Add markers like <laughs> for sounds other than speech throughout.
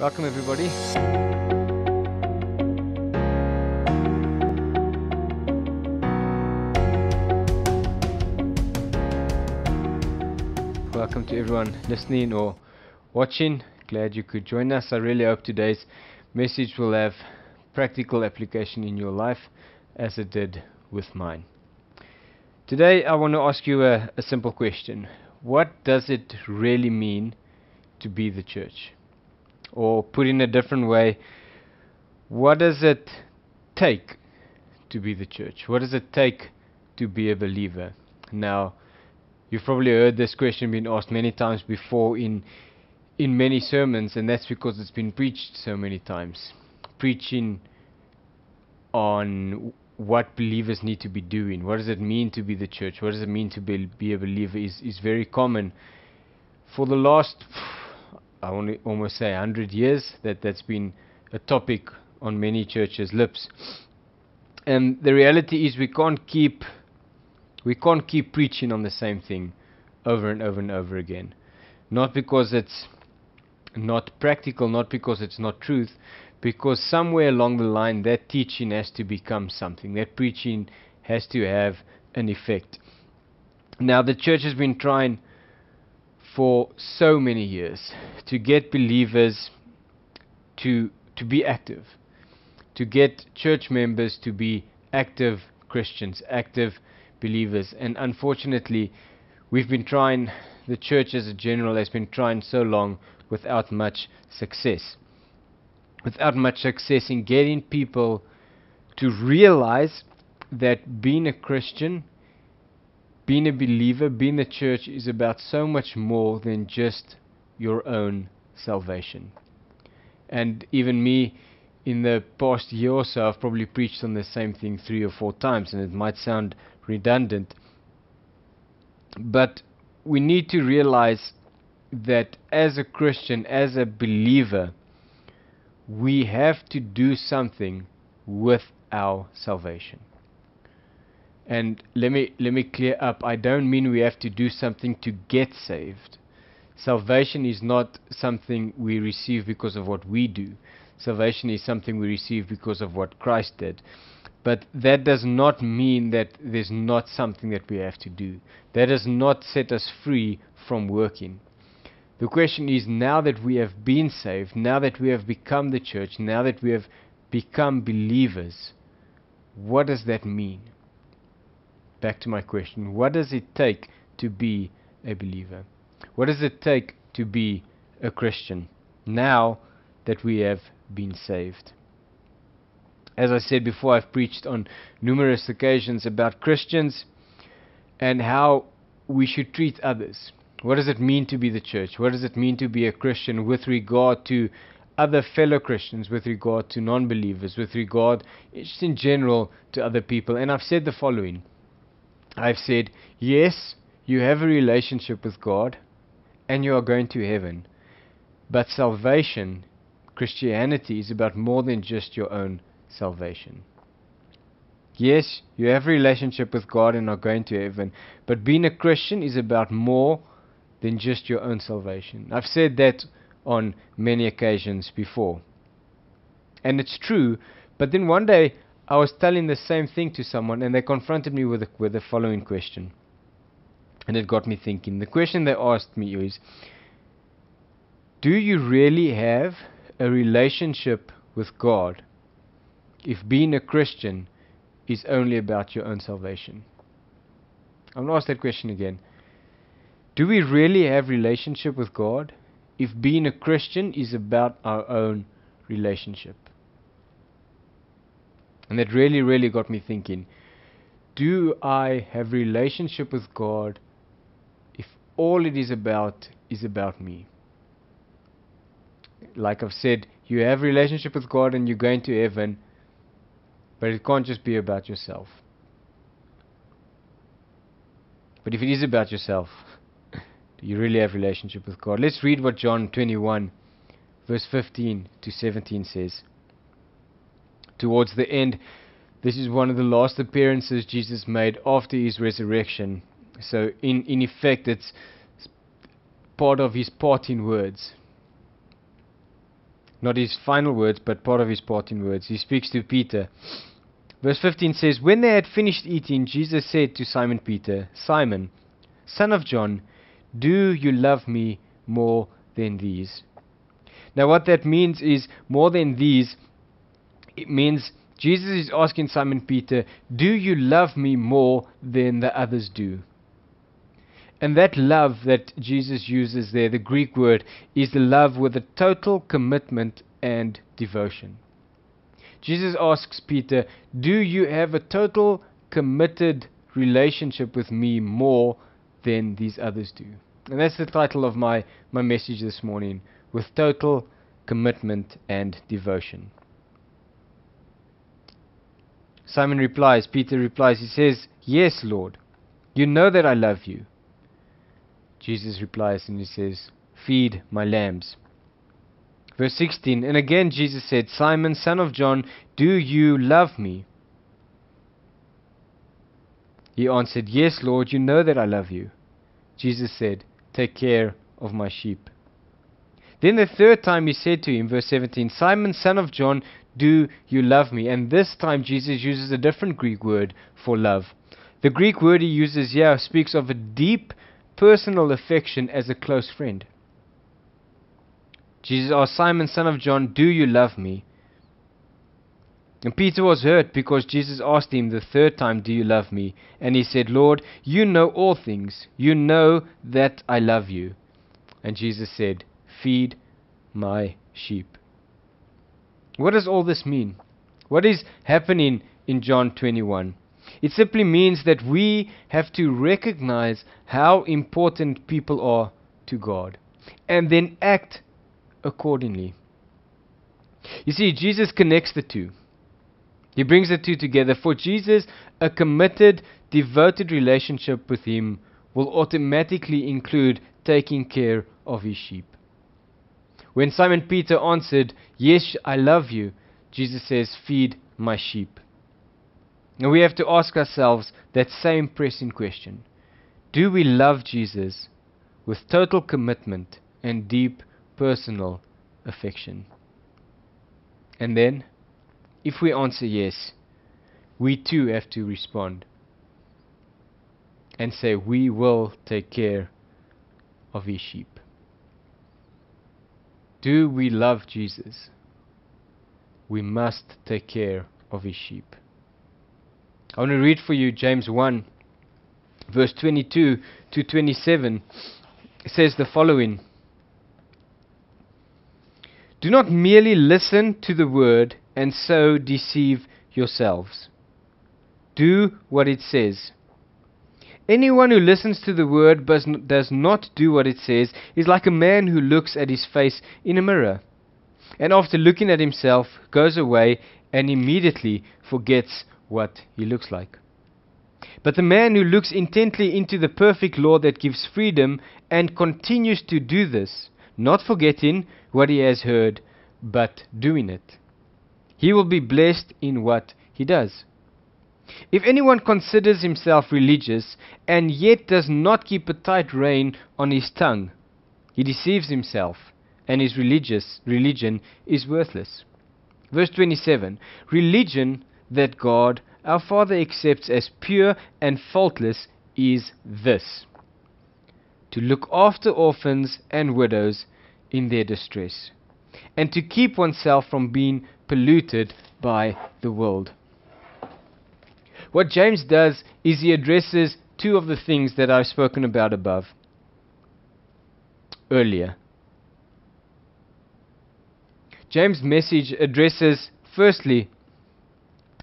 Welcome, everybody. Welcome to everyone listening or watching. Glad you could join us. I really hope today's message will have practical application in your life as it did with mine. Today, I want to ask you a, a simple question What does it really mean to be the church? Or put in a different way, what does it take to be the church? What does it take to be a believer? Now, you've probably heard this question being asked many times before in in many sermons, and that's because it's been preached so many times. Preaching on what believers need to be doing. What does it mean to be the church? What does it mean to be, be a believer? Is is very common. For the last I to almost say 100 years that that's been a topic on many churches' lips. And the reality is we can't keep we can't keep preaching on the same thing over and over and over again. Not because it's not practical, not because it's not truth, because somewhere along the line that teaching has to become something. That preaching has to have an effect. Now the church has been trying for so many years to get believers to to be active, to get church members to be active Christians, active believers. And unfortunately, we've been trying, the church as a general has been trying so long without much success. Without much success in getting people to realize that being a Christian being a believer, being a church is about so much more than just your own salvation. And even me, in the past year or so, I've probably preached on the same thing three or four times, and it might sound redundant. But we need to realize that as a Christian, as a believer, we have to do something with our salvation. And let me let me clear up. I don't mean we have to do something to get saved. Salvation is not something we receive because of what we do. Salvation is something we receive because of what Christ did. But that does not mean that there's not something that we have to do. That does not set us free from working. The question is now that we have been saved, now that we have become the church, now that we have become believers, what does that mean? Back to my question what does it take to be a believer? What does it take to be a Christian now that we have been saved? As I said before, I've preached on numerous occasions about Christians and how we should treat others. What does it mean to be the church? What does it mean to be a Christian with regard to other fellow Christians, with regard to non believers, with regard, just in general, to other people? And I've said the following I've said, yes, you have a relationship with God and you are going to heaven. But salvation, Christianity, is about more than just your own salvation. Yes, you have a relationship with God and are going to heaven, but being a Christian is about more than just your own salvation. I've said that on many occasions before. And it's true, but then one day I was telling the same thing to someone, and they confronted me with, a, with the following question. And it got me thinking. The question they asked me is Do you really have a relationship with God if being a Christian is only about your own salvation? I'm going to ask that question again. Do we really have relationship with God if being a Christian is about our own relationship? And that really, really got me thinking do I have relationship with God if all it is about is about me? Like I've said, you have relationship with God and you're going to heaven, but it can't just be about yourself. But if it is about yourself, do <laughs> you really have relationship with God? Let's read what John 21 verse 15 to 17 says towards the end. This is one of the last appearances Jesus made after his resurrection. So, in, in effect, it's part of his parting words. not his final words, but part of his parting words. He speaks to Peter. Verse 15 says, When they had finished eating, Jesus said to Simon Peter, Simon, son of John, do you love me more than these? Now, what that means is more than these, it means Jesus is asking Simon Peter, Do you love me more than the others do? And that love that Jesus uses there, the Greek word, is the love with a total commitment and devotion. Jesus asks Peter, Do you have a total committed relationship with me more than these others do? And that's the title of my, my message this morning with total commitment and devotion. Simon replies, Peter replies, he says, Yes, Lord, you know that I love you. Jesus replies and he says, Feed my lambs. Verse 16 And again Jesus said, Simon, son of John, do you love me? He answered, Yes, Lord, you know that I love you. Jesus said, Take care of my sheep. Then the third time he said to him, verse 17, Simon, son of John, do you love me? And this time Jesus uses a different Greek word for love. The Greek word he uses here speaks of a deep personal affection as a close friend. Jesus asked Simon, son of John, Do you love me? And Peter was hurt because Jesus asked him the third time, Do you love me? And he said, Lord, you know all things. You know that I love you. And Jesus said, Feed my sheep. What does all this mean? What is happening in John 21? It simply means that we have to recognize how important people are to God and then act accordingly. You see, Jesus connects the two. He brings the two together. For Jesus, a committed, devoted relationship with Him will automatically include taking care of His sheep. When Simon Peter answered, Yes, I love you, Jesus says, Feed my sheep. And we have to ask ourselves that same pressing question Do we love Jesus with total commitment and deep personal affection? And then, if we answer yes, we too have to respond and say, We will take care of his sheep. Do we love Jesus? We must take care of his sheep. I want to read for you James 1, verse 22 to 27. It says the following Do not merely listen to the word and so deceive yourselves. Do what it says. Anyone who listens to the word but does not do what it says is like a man who looks at his face in a mirror, and after looking at himself goes away and immediately forgets what he looks like. But the man who looks intently into the perfect law that gives freedom and continues to do this, not forgetting what he has heard, but doing it, he will be blessed in what he does. If anyone considers himself religious and yet does not keep a tight rein on his tongue, he deceives himself, and his religious religion is worthless. Verse 27 Religion that God our Father accepts as pure and faultless is this to look after orphans and widows in their distress, and to keep oneself from being polluted by the world. What James does is he addresses two of the things that I've spoken about above earlier. James' message addresses, firstly,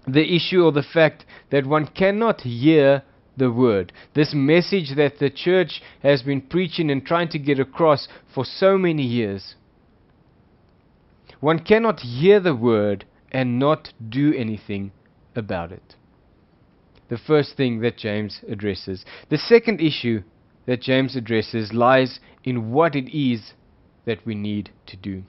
the issue or the fact that one cannot hear the word. This message that the church has been preaching and trying to get across for so many years. One cannot hear the word and not do anything about it the first thing that James addresses. The second issue that James addresses lies in what it is that we need to do.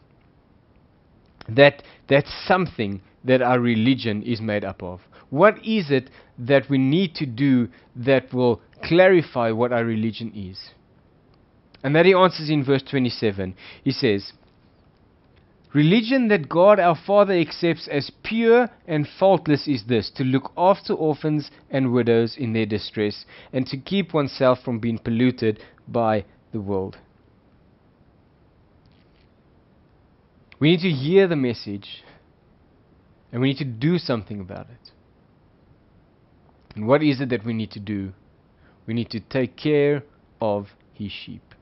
That that's something that our religion is made up of. What is it that we need to do that will clarify what our religion is? And that he answers in verse 27. He says, Religion that God our Father accepts as pure and faultless is this to look after orphans and widows in their distress and to keep oneself from being polluted by the world. We need to hear the message and we need to do something about it. And what is it that we need to do? We need to take care of his sheep.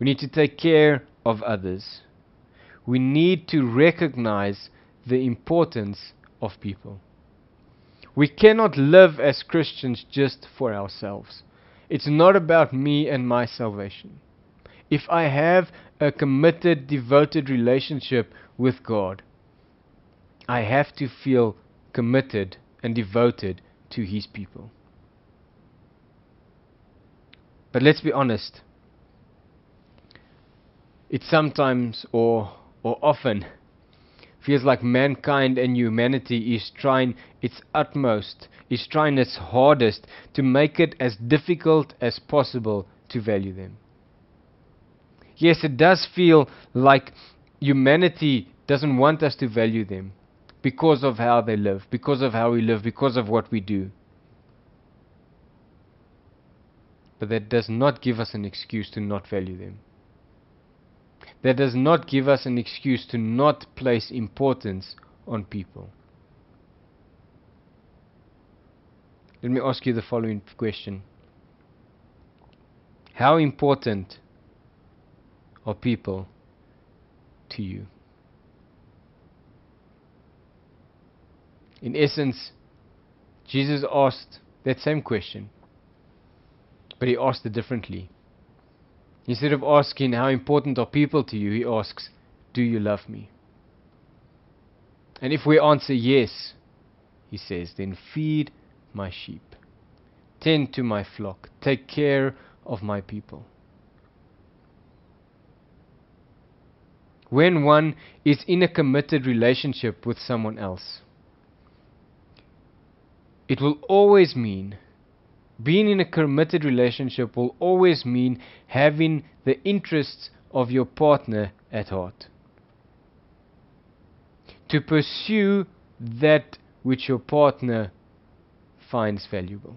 We need to take care of others. We need to recognize the importance of people. We cannot live as Christians just for ourselves. It's not about me and my salvation. If I have a committed, devoted relationship with God, I have to feel committed and devoted to His people. But let's be honest. It sometimes or or often feels like mankind and humanity is trying its utmost, is trying its hardest to make it as difficult as possible to value them. Yes, it does feel like humanity doesn't want us to value them because of how they live, because of how we live, because of what we do. But that does not give us an excuse to not value them. That does not give us an excuse to not place importance on people. Let me ask you the following question How important are people to you? In essence, Jesus asked that same question, but he asked it differently. Instead of asking, How important are people to you? he asks, Do you love me? And if we answer yes, he says, then feed my sheep, tend to my flock, take care of my people. When one is in a committed relationship with someone else, it will always mean being in a committed relationship will always mean having the interests of your partner at heart. To pursue that which your partner finds valuable.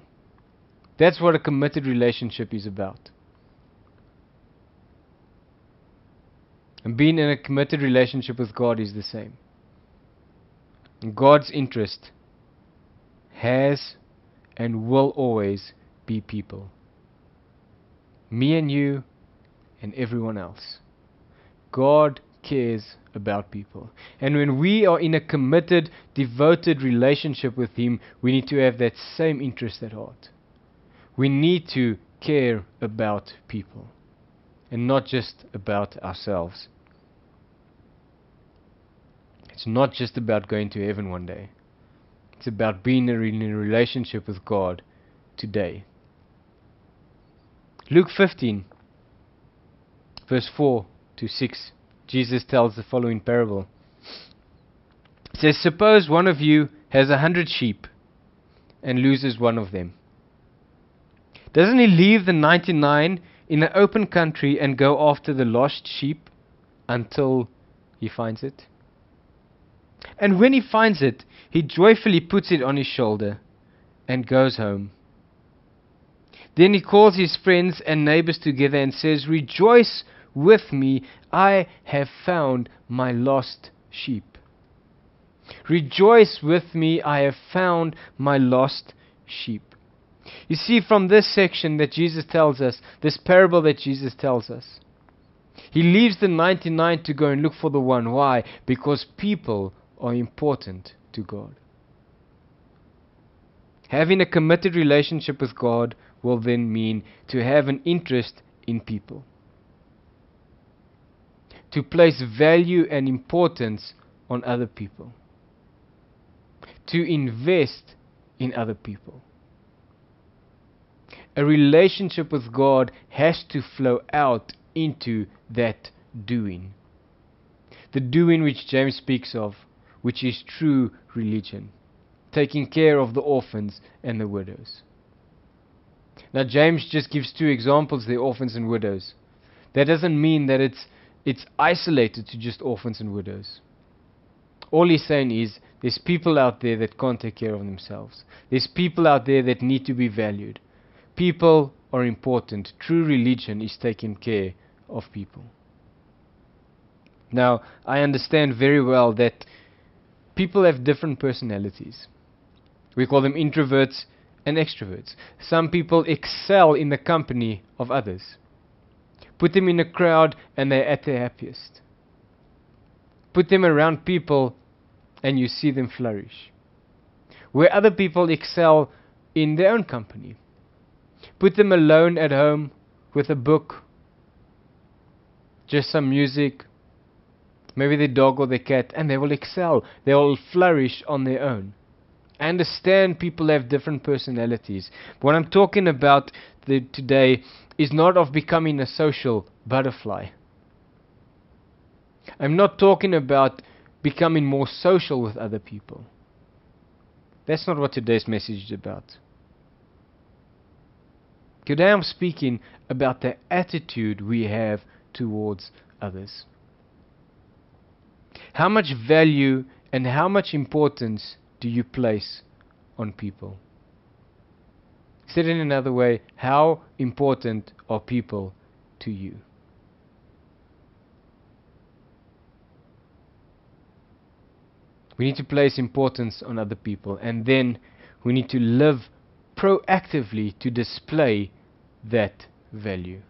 That's what a committed relationship is about. And being in a committed relationship with God is the same. God's interest has and will always be people. Me and you and everyone else. God cares about people. And when we are in a committed, devoted relationship with Him, we need to have that same interest at heart. We need to care about people and not just about ourselves. It's not just about going to heaven one day. It's about being in a relationship with God today. Luke 15, verse 4 to 6, Jesus tells the following parable. It says, Suppose one of you has a hundred sheep and loses one of them. Doesn't he leave the 99 in an open country and go after the lost sheep until he finds it? And when he finds it, he joyfully puts it on his shoulder and goes home. Then he calls his friends and neighbors together and says, Rejoice with me, I have found my lost sheep. Rejoice with me, I have found my lost sheep. You see, from this section that Jesus tells us, this parable that Jesus tells us, he leaves the 99 to go and look for the one. Why? Because people are important to God. Having a committed relationship with God will then mean to have an interest in people. To place value and importance on other people. To invest in other people. A relationship with God has to flow out into that doing. The doing which James speaks of, which is true religion, taking care of the orphans and the widows. Now, James just gives two examples the orphans and widows. That doesn't mean that it's, it's isolated to just orphans and widows. All he's saying is there's people out there that can't take care of themselves. There's people out there that need to be valued. People are important. True religion is taking care of people. Now, I understand very well that people have different personalities. We call them introverts and extroverts. Some people excel in the company of others. Put them in a crowd and they're at their happiest. Put them around people and you see them flourish. Where other people excel in their own company. Put them alone at home with a book, just some music, maybe the dog or the cat, and they will excel. They will flourish on their own. I understand people have different personalities. What I'm talking about the, today is not of becoming a social butterfly. I'm not talking about becoming more social with other people. That's not what today's message is about. Today I'm speaking about the attitude we have towards others. How much value and how much importance do you place on people? Said in another way, how important are people to you? We need to place importance on other people and then we need to live proactively to display that value.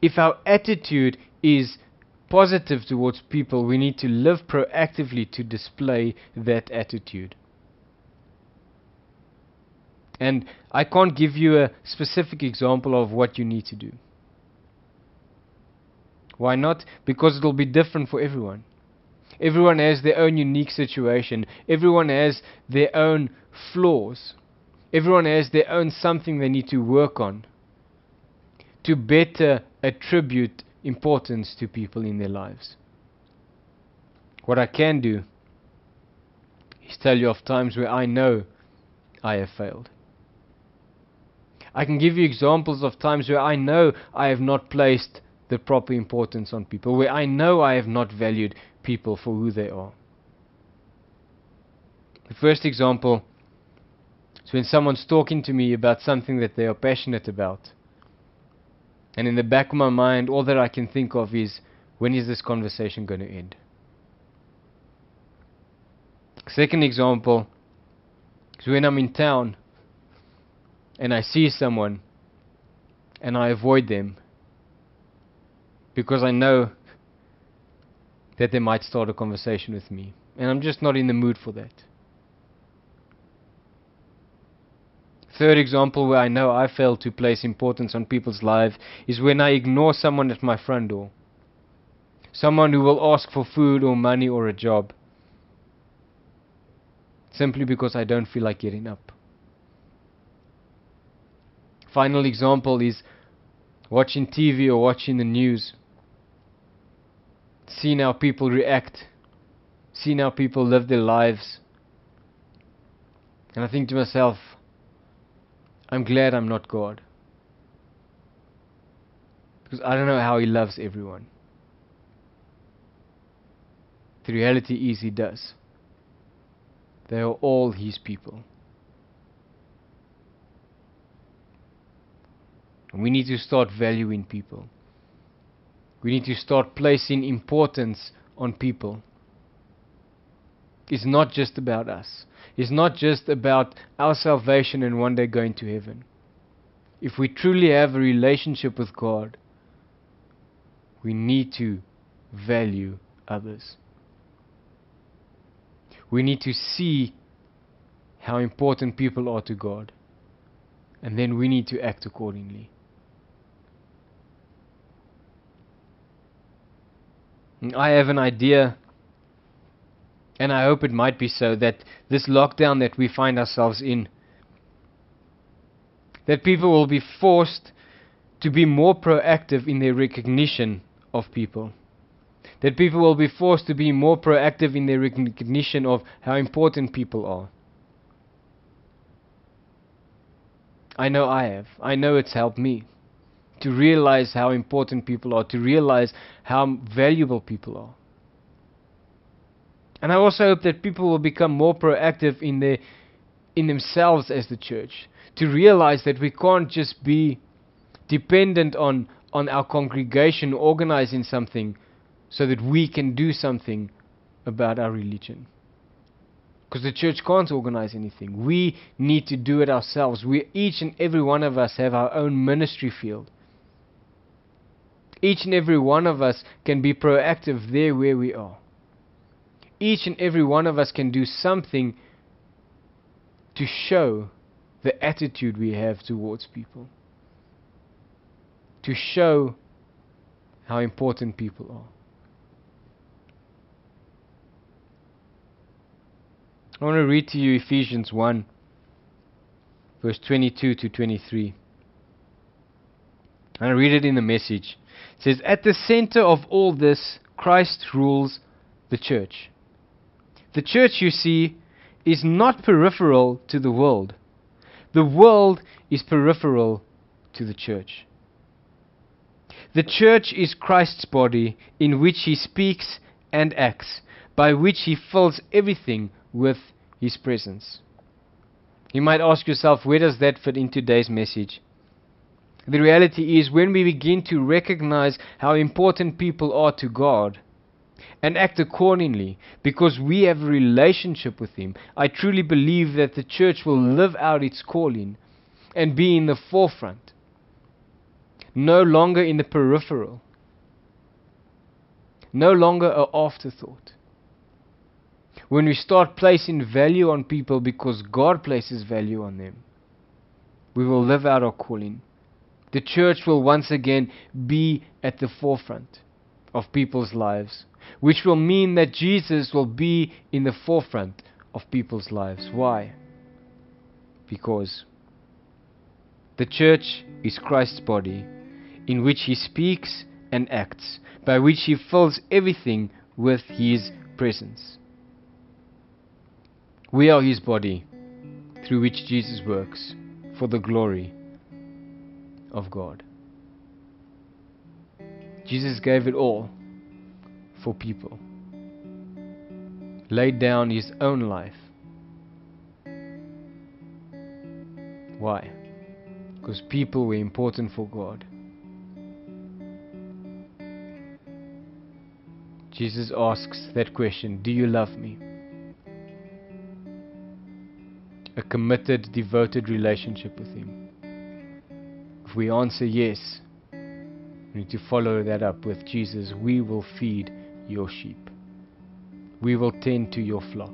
If our attitude is positive towards people, we need to live proactively to display that attitude. And I can't give you a specific example of what you need to do. Why not? Because it'll be different for everyone. Everyone has their own unique situation. Everyone has their own flaws. Everyone has their own something they need to work on to better attribute importance to people in their lives. What I can do is tell you of times where I know I have failed. I can give you examples of times where I know I have not placed the proper importance on people, where I know I have not valued people for who they are. The first example is when someone's talking to me about something that they are passionate about. And in the back of my mind, all that I can think of is when is this conversation going to end? Second example is when I'm in town and I see someone and I avoid them because I know that they might start a conversation with me. And I'm just not in the mood for that. Third example where I know I fail to place importance on people's lives is when I ignore someone at my front door. Someone who will ask for food or money or a job. Simply because I don't feel like getting up. Final example is watching TV or watching the news seeing how people react, seeing how people live their lives. And I think to myself, I'm glad I'm not God. Because I don't know how He loves everyone. The reality is He does. They are all His people. And we need to start valuing people. We need to start placing importance on people. It's not just about us. It's not just about our salvation and one day going to heaven. If we truly have a relationship with God, we need to value others. We need to see how important people are to God. And then we need to act accordingly. I have an idea, and I hope it might be so, that this lockdown that we find ourselves in, that people will be forced to be more proactive in their recognition of people. That people will be forced to be more proactive in their recognition of how important people are. I know I have. I know it's helped me to realize how important people are, to realize how valuable people are. And I also hope that people will become more proactive in their in themselves as the church to realize that we can't just be dependent on on our congregation organizing something so that we can do something about our religion. Because the church can't organize anything. We need to do it ourselves. We each and every one of us have our own ministry field. Each and every one of us can be proactive there where we are. Each and every one of us can do something to show the attitude we have towards people. To show how important people are. I want to read to you Ephesians 1, verse 22 to 23. And I read it in the message. It says, At the center of all this, Christ rules the church. The church, you see, is not peripheral to the world. The world is peripheral to the church. The church is Christ's body in which he speaks and acts, by which he fills everything with his presence. You might ask yourself, where does that fit in today's message? The reality is, when we begin to recognize how important people are to God and act accordingly because we have a relationship with Him, I truly believe that the church will live out its calling and be in the forefront, no longer in the peripheral, no longer an afterthought. When we start placing value on people because God places value on them, we will live out our calling. The church will once again be at the forefront of people's lives, which will mean that Jesus will be in the forefront of people's lives. Why? Because the church is Christ's body, in which he speaks and acts, by which he fills everything with his presence. We are his body through which Jesus works for the glory of God. Jesus gave it all for people, laid down his own life. Why? Because people were important for God. Jesus asks that question Do you love me? a committed, devoted relationship with Him? If we answer yes, we need to follow that up with Jesus. We will feed your sheep. We will tend to your flock.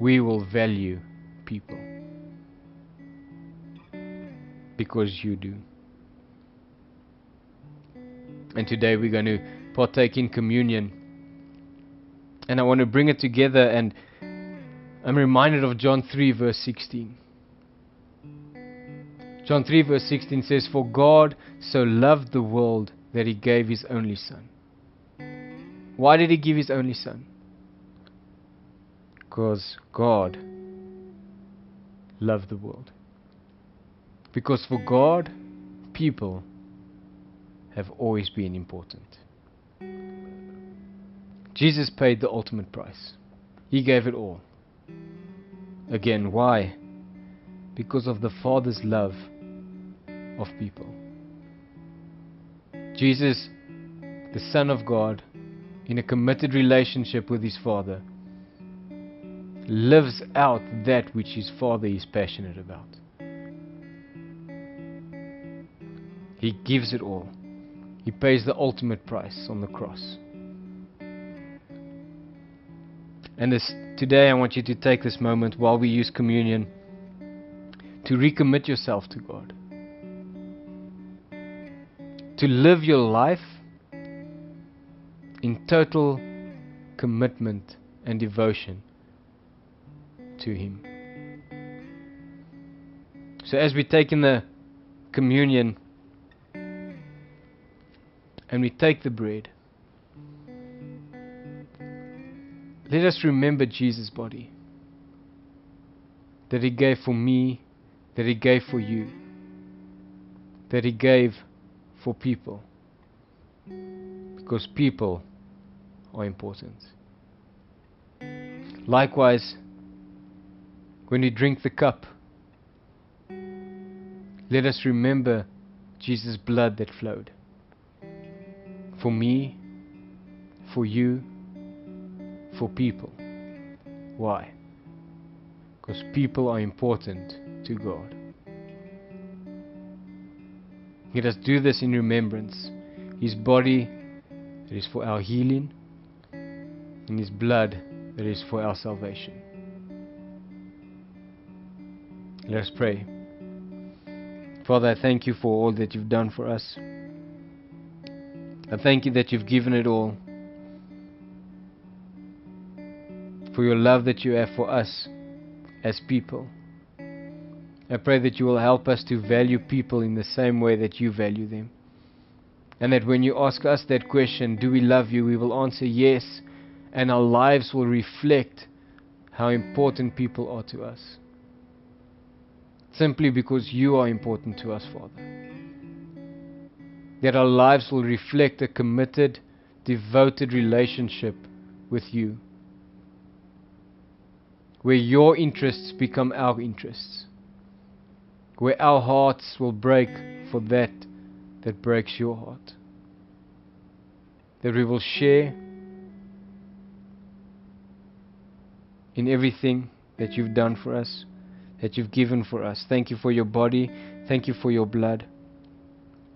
We will value people. Because you do. And today we're going to partake in communion. And I want to bring it together and I'm reminded of John 3, verse 16. John 3, verse 16 says, For God so loved the world that he gave his only Son. Why did he give his only Son? Because God loved the world. Because for God, people have always been important. Jesus paid the ultimate price. He gave it all. Again, why? Because of the Father's love of people. Jesus, the Son of God, in a committed relationship with his Father, lives out that which his Father is passionate about. He gives it all. He pays the ultimate price on the cross. And this, today I want you to take this moment while we use communion to recommit yourself to God. To live your life in total commitment and devotion to Him. So, as we take in the communion and we take the bread, Let us remember Jesus' body that He gave for me, that He gave for you, that He gave for people. Because people are important. Likewise, when we drink the cup, let us remember Jesus' blood that flowed for me, for you, for people. Why? Because people are important to God. Let us do this in remembrance. His body that is for our healing, and His blood that is for our salvation. Let us pray. Father, I thank you for all that you've done for us. I thank you that you've given it all. For your love that you have for us as people. I pray that you will help us to value people in the same way that you value them. And that when you ask us that question, do we love you? We will answer yes, and our lives will reflect how important people are to us. Simply because you are important to us, Father. That our lives will reflect a committed, devoted relationship with you. Where your interests become our interests where our hearts will break for that that breaks your heart. That we will share in everything that you've done for us, that you've given for us. Thank you for your body. Thank you for your blood.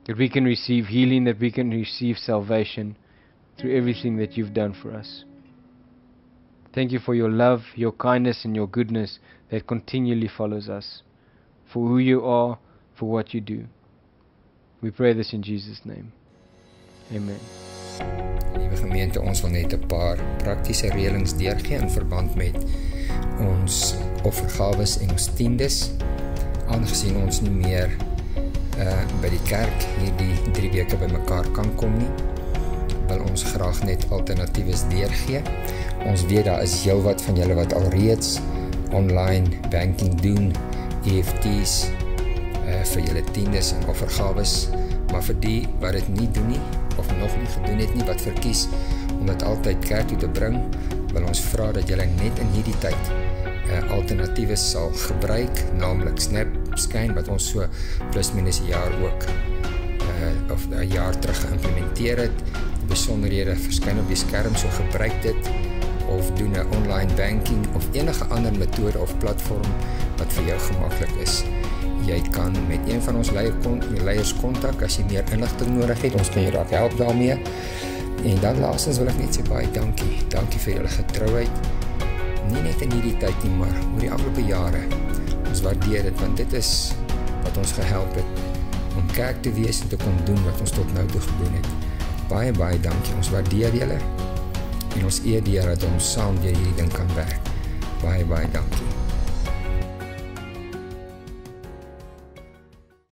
That we can receive healing, that we can receive salvation through everything that you've done for us. Thank you for your love, your kindness, and your goodness that continually follows us for who you are, for what you do. We pray this in Jesus' name. Amen. Liewe gemeente, ons wil net 'n paar praktiese reëlings deurgee in verband met ons offergawes en ons tiendes. Aangesien ons nie meer uh by die kerk hierdie 3 weke bymekaar kan kom nie, wil ons graag net alternatiewes deurgee. Ons weet daar is heelwat van julle wat alreeds online banking doen EFT's uh, eh, vir julle tiendes en offergawes, maar vir die wat dit nie doen nie of nog nie gedoen het nie wat verkies om dit altyd kerk toe te bring, wil ons vra dat julle net in hierdie tyd 'n uh, eh, alternatiewe sal gebruik, naamlik Snap Scan wat ons so plus minus 'n jaar ook uh, of 'n jaar terug geïmplementeer het. Die besonderhede verskyn op die skerm, so gebruik dit of doen 'n online banking of enige ander metode of platform wat vir jou gemaklik is. Jy kan met een van ons leier kon leiers kontak as jy meer inligting nodig het. Ons kan jou dalk help daarmee. En dan laastens wil ek net sê baie dankie. Dankie vir julle getrouheid. Nie net in hierdie tyd nie, maar oor die afgelope jare. Ons waardeer dit want dit is wat ons gehelp het om kerk te wees en te kon doen wat ons tot nou toe gedoen het. Baie baie dankie. Ons waardeer julle en ons eer die Here dat ons saam deur hierdie ding kan werk. Baie baie dankie.